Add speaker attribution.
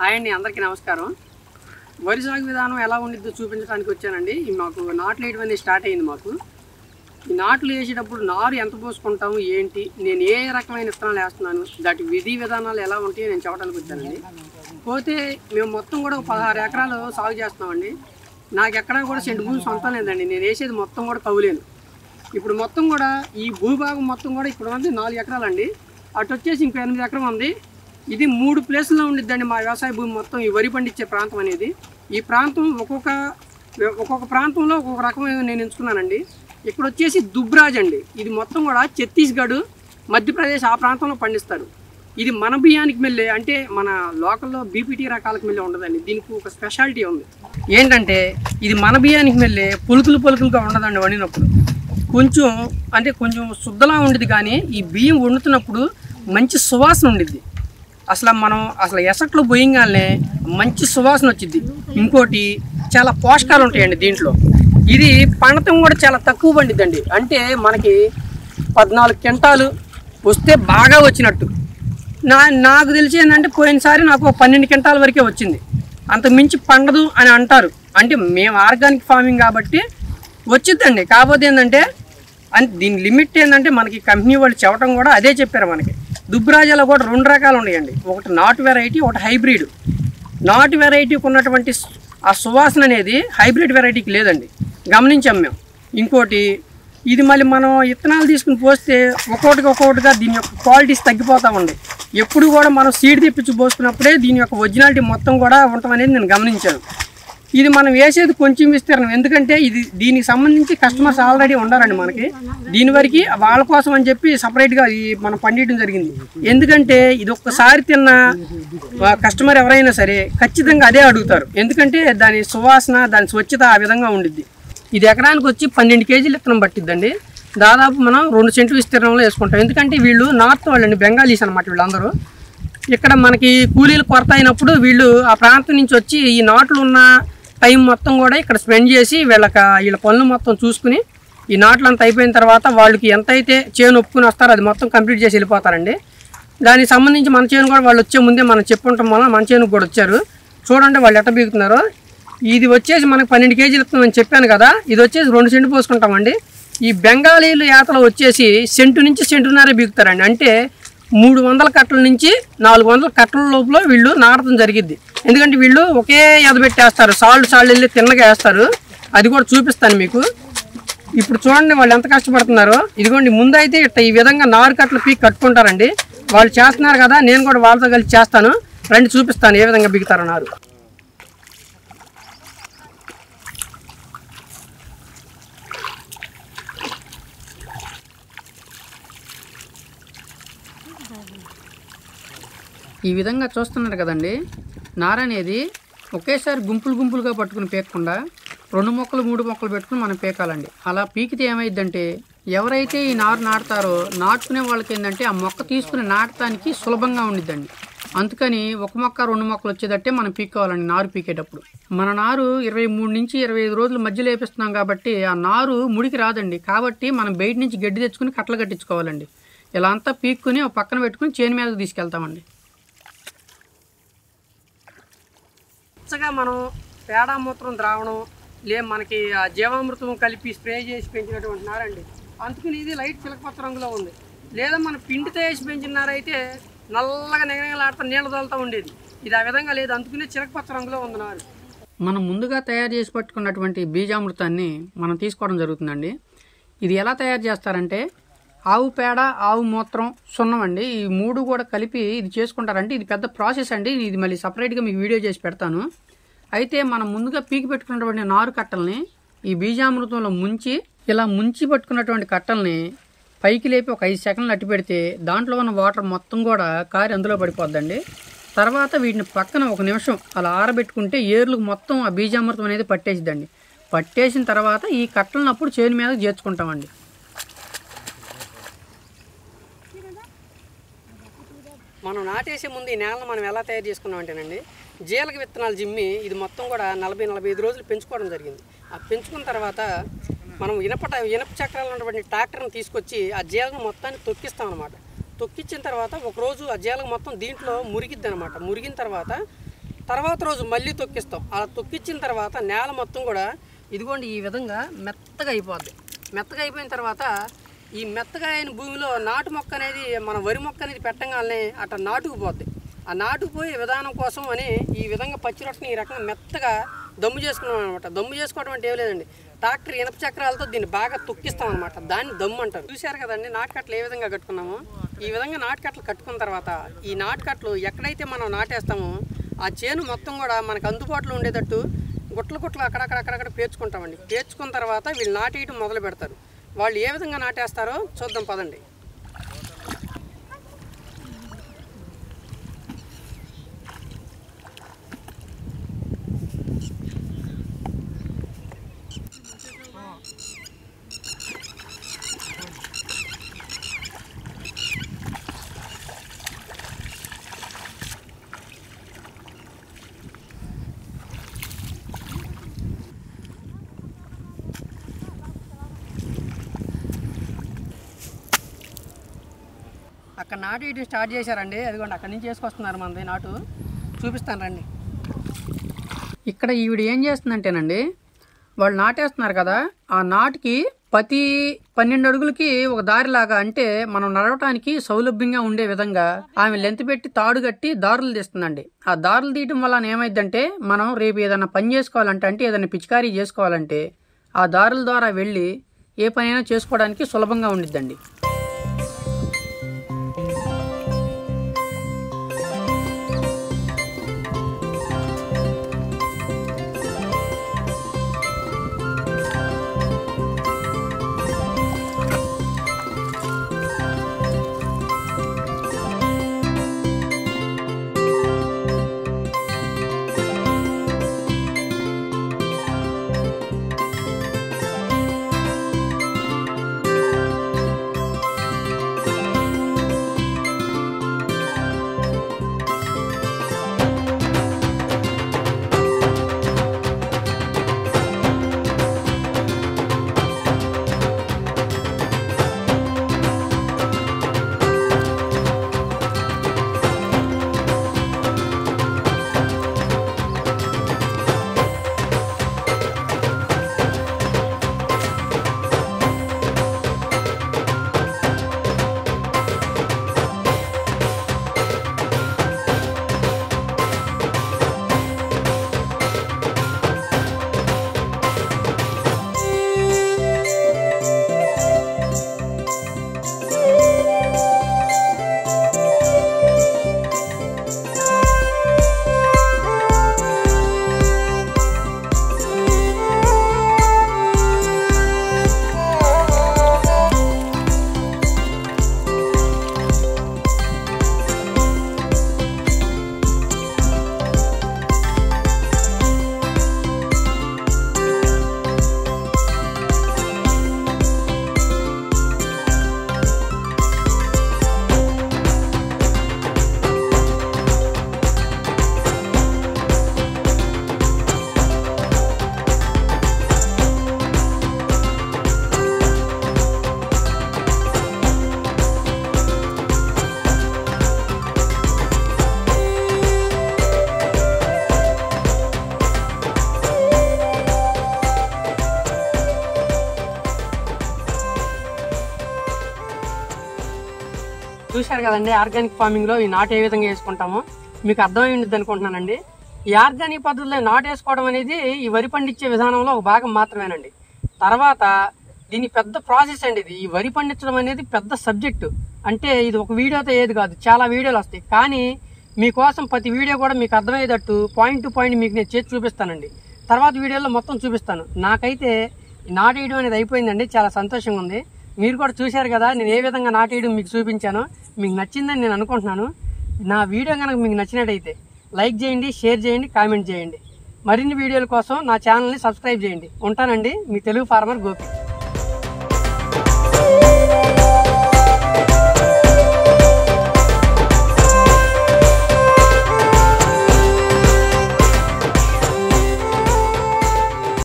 Speaker 1: Hi అండి అందరికీ నమస్కారం. వరి సాగు విధానం ఎలా ఉండిద్దో చూపించడానికి వచ్చానండి. మాకు నాట్లు వేయడం అనేది స్టార్ట్ అయింది మాకు. ఈ నాట్లు వేసేటప్పుడు నారు ఎంత పోసుకుంటాము ఏంటి? నేను ఏ రకమైన విత్తనాలు వేస్తున్నాను దాటి విధి విధానాలు ఎలా ఉంటాయో నేను చెప్పడానికి వచ్చానండి. పోతే మేము మొత్తం కూడా పదహారు ఎకరాలు సాగు చేస్తున్నామండి. నాకు ఎక్కడా కూడా సెంటు భూమి సొంతం లేదండి. నేను వేసేది మొత్తం కూడా కవులేను ఇప్పుడు మొత్తం కూడా ఈ భూభాగం మొత్తం కూడా ఇప్పుడు ఉంది నాలుగు ఎకరాలండి. అటు వచ్చేసి ఇంకో ఎనిమిది ఎకరం ఉంది. ఇది మూడు ప్లేసుల్లో ఉండిద్దండి మా వ్యవసాయ భూమి మొత్తం ఈ వరి పండించే ప్రాంతం అనేది. ఈ ప్రాంతం ఒక్కొక్క ఒక్కొక్క ప్రాంతంలో ఒక్కొక్క రకమైన నేను ఎంచుకున్నానండి. ఇక్కడ వచ్చేసి దుబ్రాజ్ అండి. ఇది మొత్తం కూడా ఛత్తీస్గఢ్ మధ్యప్రదేశ్ ఆ ప్రాంతంలో పండిస్తారు. ఇది మన బియ్యానికి మెల్లే అంటే మన లోకల్లో బీపీటీ రకాలకు మెల్లే ఉండదండి. దీనికి ఒక స్పెషాలిటీ ఉంది. ఏంటంటే ఇది మన బియ్యానికి మెల్లే పులుకులు పులుకులుగా ఉండదండి వండినప్పుడు. కొంచెం అంటే కొంచెం శుద్ధలా ఉండేది కానీ ఈ బియ్యం వండుతున్నప్పుడు మంచి సువాసన ఉండిద్ది. అసలు మనం అసలు ఎసట్లో పోయంగానే మంచి సువాసన వచ్చింది. ఇంకోటి చాలా పోషకాలు ఉంటాయండి దీంట్లో. ఇది పండటం కూడా చాలా తక్కువ పండిద్దండి. అంటే మనకి పద్నాలుగు క్వింటాలు వస్తే బాగా వచ్చినట్టు. నా నాకు తెలిసి ఏంటంటే పోయినసారి నాకు పన్నెండు క్వింటాల వరకే వచ్చింది. అంత మించి పండదు అని అంటారు. అంటే మేము ఆర్గానిక్ ఫార్మింగ్ కాబట్టి వచ్చిద్దండి. కాకపోతే ఏంటంటే అంటే దీని లిమిట్ ఏంటంటే మనకి కంపెనీ వాళ్ళు చెప్పడం కూడా అదే చెప్పారు మనకి. దుబ్బరాజాలో కూడా రెండు రకాలు ఉన్నాయండి. ఒకటి నాటు వెరైటీ ఒకటి హైబ్రిడ్ నాటు వెరైటీకి ఉన్నటువంటి ఆ సువాసన అనేది హైబ్రిడ్ వెరైటీకి లేదండి. గమనించాం మేము. ఇంకోటి ఇది మళ్ళీ మనం ఇత్తనాలు తీసుకుని పోస్తే ఒక్కోటికి ఒక్కొక్కటిగా దీని యొక్క క్వాలిటీస్ తగ్గిపోతూ ఉంది. ఎప్పుడు కూడా మనం సీడ్ తెప్పించి పోసుకున్నప్పుడే దీని యొక్క ఒరిజినాలిటీ మొత్తం కూడా ఉండటం అనేది నేను గమనించాను. ఇది మనం వేసేది కొంచెం విస్తీర్ణం. ఎందుకంటే ఇది దీనికి సంబంధించి కస్టమర్స్ ఆల్రెడీ ఉండారండి మనకి. దీని వరకు వాళ్ళ కోసం అని చెప్పి సపరేట్గా ఈ మనం పండియడం జరిగింది. ఎందుకంటే ఇది ఒక్కసారి తిన్న కస్టమర్ ఎవరైనా సరే ఖచ్చితంగా అదే అడుగుతారు. ఎందుకంటే దాని సువాసన దాని స్వచ్ఛత ఆ విధంగా ఉండిద్ది. ఇది ఎకరానికి వచ్చి పన్నెండు కేజీలు విత్తనం పట్టిద్దండి. దాదాపు మనం రెండు సెంట్లు విస్తీర్ణంలో వేసుకుంటాం. ఎందుకంటే వీళ్ళు నార్త్ వాళ్ళండి బెంగాలీస్ అనమాట వీళ్ళందరూ. ఇక్కడ మనకి కూలీలు కొరత అయినప్పుడు వీళ్ళు ఆ ప్రాంతం నుంచి వచ్చి ఈ నాట్లు ఉన్న టైం మొత్తం కూడా ఇక్కడ స్పెండ్ చేసి వీళ్ళకి వీళ్ళ పనులు మొత్తం చూసుకుని ఈ నాట్లంతా అయిపోయిన తర్వాత వాళ్ళకి ఎంత అయితే చేను ఒప్పుకుని వస్తారో అది మొత్తం కంప్లీట్ చేసి వెళ్ళిపోతారండి. దానికి సంబంధించి మన చేను కూడా వాళ్ళు వచ్చే ముందే మనం చెప్పుంటాం వల్ల మన చేనుకు కూడా వచ్చారు. చూడండి వాళ్ళు ఎట్ట బీగుతున్నారు. ఇది వచ్చేసి మనకు పన్నెండు కేజీలు ఇస్తుందని చెప్పాను కదా. ఇది వచ్చేసి రెండు సెంటు పోసుకుంటామండి. ఈ బెంగాలీలు యాతలు వచ్చేసి సెంటు నుంచి సెంటున్నరే బీగుతారండి. అంటే మూడు వందల కట్టల నుంచి నాలుగు వందల కట్టల లోపల వీళ్ళు నాటడం జరిగిద్ది. ఎందుకంటే వీళ్ళు ఒకే ఎదబెట్టేస్తారు సాల్ట్ సాల్ట్ వెళ్ళి తిన్నగా వేస్తారు. అది కూడా చూపిస్తాను మీకు. ఇప్పుడు చూడండి వాళ్ళు ఎంత కష్టపడుతున్నారో. ఇదిగోండి ముందైతే ఇట్లా ఈ విధంగా నారు కట్టలు పీక్ కట్టుకుంటారండి. వాళ్ళు చేస్తున్నారు కదా నేను కూడా వాళ్ళతో కలిసి చేస్తాను. రండి చూపిస్తాను ఏ విధంగా బిగుతారో నారు. ఈ విధంగా చూస్తున్నారు కదండి. నార అనేది ఒకేసారి గుంపులు గుంపులుగా పట్టుకుని పీకకుండా రెండు మొక్కలు మూడు మొక్కలు పెట్టుకుని మనం పీకాలండి. అలా పీకితే ఏమైందంటే ఎవరైతే ఈ నారు నాటుతారో నాటుకునే వాళ్ళకి ఏంటంటే ఆ మొక్క తీసుకుని నాటడానికి సులభంగా ఉండిద్దండి. అందుకని ఒక మొక్క రెండు మొక్కలు వచ్చేటట్టే మనం పీక్కోవాలండి నారు పీకేటప్పుడు. మన నారు ఇరవై మూడు నుంచి ఇరవై ఐదు రోజులు మధ్యలో వేపిస్తున్నాం కాబట్టి ఆ నారు ముడికి రాదండి. కాబట్టి మనం బయట నుంచి గడ్డి తెచ్చుకుని కట్టలు కట్టించుకోవాలండి. ఇలా అంతా పీక్కుని ఒక పక్కన పెట్టుకుని చేను మీదకి తీసుకెళ్తామండి. పచ్చగా మనం పేడ మూత్రం ద్రావణం లే మనకి ఆ జీవామృతం కలిపి స్ప్రే చేసి పెంచినటువంటి నారండి. అందుకని ఇది లైట్ చిలకపచ్చ రంగులో ఉంది. లేదా మన పిండితో వేసి పెంచిన నారైతే నల్లగా నిగనగలాడుతూ నీళ్ళ తోలుతూ ఉండేది. ఇది ఆ విధంగా లేదు. అందుకనే చిలకపచ్చ రంగులో ఉంది నారు. మనం ముందుగా తయారు చేసి పట్టుకున్నటువంటి బీజామృతాన్ని మనం తీసుకోవడం జరుగుతుందండి. ఇది ఎలా తయారు చేస్తారంటే ఆవు పేడ ఆవు మూత్రం సున్నం అండి. ఈ మూడు కూడా కలిపి ఇది చేసుకుంటారంటే ఇది పెద్ద ప్రాసెస్ అండి. ఇది మళ్ళీ సపరేట్గా మీకు వీడియో చేసి పెడతాను. అయితే మనం ముందుగా పీకి పెట్టుకున్నటువంటి నారు కట్టల్ని ఈ బీజామృతంలో ముంచి ఇలా ముంచి పట్టుకున్నటువంటి కట్టల్ని పైకి లేపి ఒక ఐదు సెకండ్లు అట్టి పెడితే దాంట్లో ఉన్న వాటర్ మొత్తం కూడా కారి అందులో పడిపోద్దండి. తర్వాత వీటిని పక్కన ఒక నిమిషం అలా ఆరబెట్టుకుంటే ఏర్లకు మొత్తం ఆ బీజామృతం అనేది పట్టేసిద్దండి. పట్టేసిన తర్వాత ఈ కట్టలను అప్పుడు చేను మీద చేర్చుకుంటామండి. మనం నాటేసే ముందు ఈ నేలను మనం ఎలా తయారు చేసుకున్నాం అంటేనండి జీలక విత్తనాలు జిమ్మి ఇది మొత్తం కూడా నలభై నలభై ఐదు రోజులు పెంచుకోవడం జరిగింది. ఆ పెంచుకున్న తర్వాత మనం ఇనపట ఇనప చక్రాలు ఉన్నటువంటి ట్రాక్టర్ని తీసుకొచ్చి ఆ జీలను మొత్తాన్ని తొక్కిస్తాం అనమాట తొక్కించిన తర్వాత ఒకరోజు ఆ జీలక మొత్తం దీంట్లో మురిగిద్ది అనమాట మురిగిన తర్వాత తర్వాత రోజు మళ్ళీ తొక్కిస్తాం. అలా తొక్కిచ్చిన తర్వాత నేల మొత్తం కూడా ఇదిగోండి ఈ విధంగా మెత్తగా అయిపోద్ది. మెత్తగా అయిపోయిన తర్వాత ఈ మెత్తగా అయిన భూమిలో నాటు మొక్క అనేది మన వరి మొక్క అనేది పెట్టగానే అట్లా నాటుకుపోద్ది. ఆ నాటుకుపోయే విధానం కోసం అని ఈ విధంగా పచ్చి రొట్టెని ఈ రకంగా మెత్తగా దమ్ము చేసుకున్నాం అనమాట దమ్ము చేసుకోవడం అంటే ఏం లేదండి. ట్రాక్టర్ ఇనప చక్రాలతో దీన్ని బాగా తొక్కిస్తాం అనమాట దాన్ని దమ్ము అంటారు. చూశారు కదండి నాటుకట్లు ఏ విధంగా కట్టుకున్నామో? ఈ విధంగా నాటుకట్లు కట్టుకున్న తర్వాత ఈ నాటుకట్లు ఎక్కడైతే మనం నాటేస్తామో ఆ చేను మొత్తం కూడా మనకు అందుబాటులో ఉండేటట్టు గుట్ల గుట్లు అక్కడక్కడ అక్కడక్కడ పేర్చుకుంటామండి. పేర్చుకున్న తర్వాత వీళ్ళు నాటేయడం మొదలు పెడతారు. వాళ్ళు ఏ విధంగా నాటేస్తారో చూద్దాం పదండి. అక్కడ నాటు ఇటు స్టార్ట్ చేశారండి. అదిగోండి అక్కడి నుంచి వేసుకొస్తున్నారు మనది నాటు. చూపిస్తాను రండి. ఇక్కడ ఈవిడ ఏం చేస్తుందంటేనండి వాళ్ళు నాటేస్తున్నారు కదా ఆ నాటుకి ప్రతి పన్నెండు అడుగులకి ఒక దారిలాగా అంటే మనం నడవటానికి సౌలభ్యంగా ఉండే విధంగా ఆమె లెంత్ పెట్టి తాడు కట్టి దారులు తీస్తుందండి. ఆ దారులు తీయటం వల్ల ఏమైందంటే మనం రేపు ఏదైనా పని చేసుకోవాలంటే అంటే ఏదైనా పిచికారీ చేసుకోవాలంటే ఆ దారుల ద్వారా వెళ్ళి ఏ పనైనా చేసుకోవడానికి సులభంగా ఉండిద్దండి. చూశారు కదండి ఆర్గానిక్ ఫార్మింగ్లో ఈ నాటు ఏ విధంగా వేసుకుంటామో. మీకు అర్థమైంది అనుకుంటున్నానండి. ఈ ఆర్గానిక్ పద్ధతిలో నాటు వేసుకోవడం అనేది ఈ వరి పండించే విధానంలో ఒక భాగం మాత్రమేనండి. తర్వాత దీని పెద్ద ప్రాసెస్ అండి ఇది. ఈ వరి పండించడం అనేది పెద్ద సబ్జెక్టు. అంటే ఇది ఒక వీడియోతో ఏది కాదు చాలా వీడియోలు వస్తాయి. కానీ మీకోసం ప్రతి వీడియో కూడా మీకు అర్థమయ్యేటట్టు పాయింట్ టు పాయింట్ మీకు నేను చేసి చూపిస్తానండి. తర్వాత వీడియోలో మొత్తం చూపిస్తాను. నాకైతే నాటు నాటేయడం అనేది అయిపోయిందండి. చాలా సంతోషంగా ఉంది. మీరు కూడా చూశారు కదా నేను ఏ విధంగా నాటేయడం మీకు చూపించాను మీకు నచ్చిందని నేను అనుకుంటున్నాను. నా వీడియో కనుక మీకు నచ్చినట్టయితే లైక్ చేయండి షేర్ చేయండి కామెంట్ చేయండి. మరిన్ని వీడియోల కోసం నా ఛానల్ని సబ్స్క్రైబ్ చేయండి. ఉంటానండి మీ తెలుగు ఫార్మర్ గోపి.